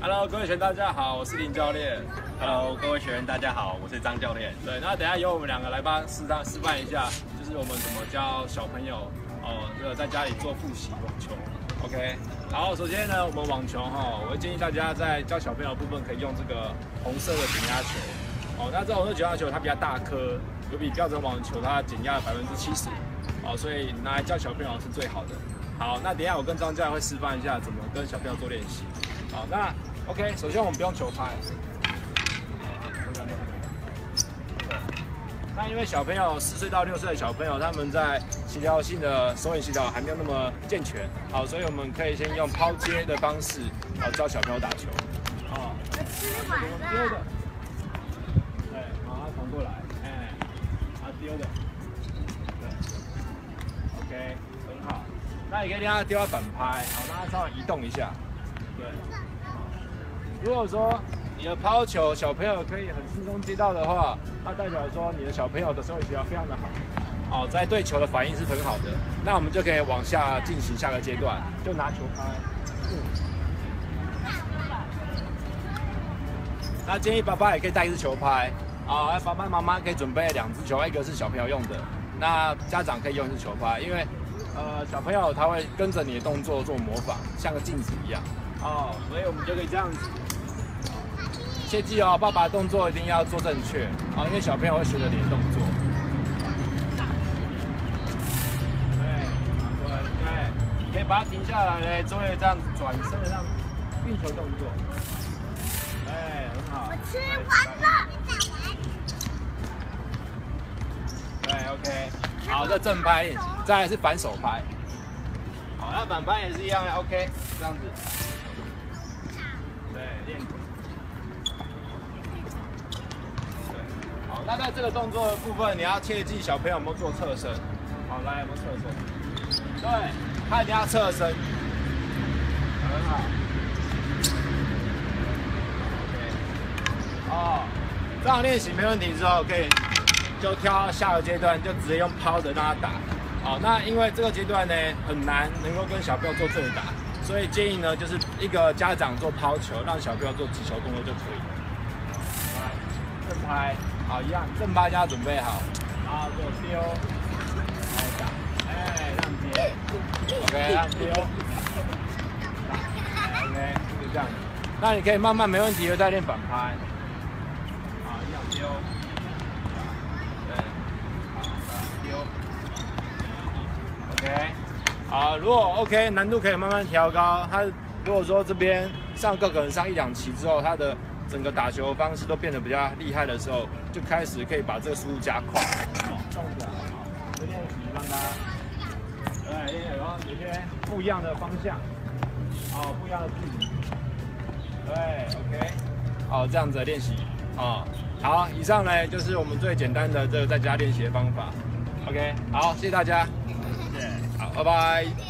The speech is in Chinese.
Hello，各位学员大家好，我是林教练。Hello，各位学员，大家好，我是张教练。对，那等一下由我们两个来帮示范示范一下，就是我们怎么教小朋友哦，这个在家里做复习网球。OK，好，首先呢，我们网球哈，我会建议大家在教小朋友的部分可以用这个红色的减压球。哦，那这红色减压球它比较大颗，有比标准网球它减压了百分之七十。哦，所以拿来教小朋友是最好的。好，那等一下我跟张教练会示范一下怎么跟小朋友做练习。好，那 OK，首先我们不用球拍。那因为小朋友四岁到六岁的小朋友，他们在协调性的手眼协调还没有那么健全，好，所以我们可以先用抛接的方式，好教小朋友打球。哦，吃完丢的了，，对，好，他传过来，哎，啊丢的，对，OK，很好。那你可以让他丢到反拍，好，让他稍微移动一下，对。如果说你的抛球小朋友可以很轻松接到的话，那代表说你的小朋友的手语协调非常的好，哦，在对球的反应是很好的。那我们就可以往下进行下个阶段，就拿球拍。嗯。那建议爸爸也可以带一支球拍，啊，那爸爸妈妈可以准备两支球，一个是小朋友用的，那家长可以用一支球拍，因为呃小朋友他会跟着你的动作做模仿，像个镜子一样。哦，所以我们就可以这样子。切记哦，爸爸动作一定要做正确啊，因为小朋友会学着你的动作。对，对对，可以把它停下来嘞，做一个这样子转身的这样运球动作。哎，很好。我吃完了。对，OK。好，这正拍练习，再来是反手拍。好，那反拍也是一样的，OK，这样子。对，练。对，好，那在这个动作的部分，你要切记小朋友有没有做侧身。好，来有没有侧身？对，他一定要侧身。很好。OK。哦，这样练习没问题之后，可以就跳到下个阶段，就直接用抛的让他打。好，那因为这个阶段呢很难能够跟小朋友做对打，所以建议呢就是一个家长做抛球，让小朋友做击球动作就可以了。来，正拍，好一样，正八加准备好，好做丢，来打，哎，让接，OK，让丢，，OK，就这样。那你可以慢慢没问题的再练反拍。好，一样丢，对，好，丢。OK，好，如果 OK，难度可以慢慢调高。它如果说这边上课可能上一两期之后，它的整个打球方式都变得比较厉害的时候，就开始可以把这个速度加快。好，动起来，好，练习让他，对，然后有些不一样的方向，好，不一样的距离，对，OK，好，这样子的练习，啊，好，以上呢就是我们最简单的这个在家练习的方法。OK，好，谢谢大家。谢谢。好，拜拜。